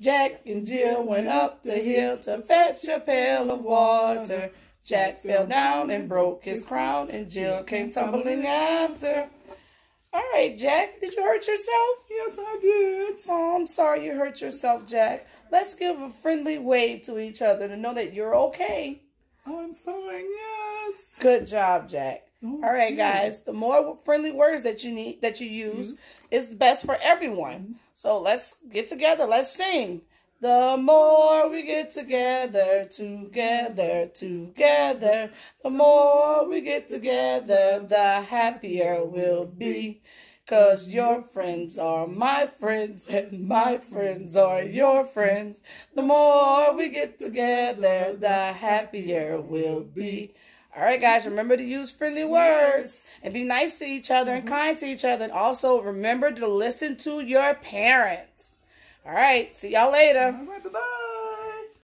Jack and Jill went up the hill to fetch a pail of water. Jack fell down and broke his crown, and Jill came tumbling after. All right, Jack, did you hurt yourself? Yes, I did. Oh, I'm sorry you hurt yourself, Jack. Let's give a friendly wave to each other to know that you're okay. I'm fine, yes. Good job, Jack. Oh, All right, yeah. guys. The more friendly words that you need that you use mm-hmm. is the best for everyone. Mm-hmm. So let's get together. Let's sing. The more we get together, together, together, the more we get together, the happier we'll be. Cause your friends are my friends and my friends are your friends. The more we get together, the happier we'll be. All right, guys, remember to use friendly words and be nice to each other and mm-hmm. kind to each other. And also remember to listen to your parents. All right, see y'all later. All right, bye-bye.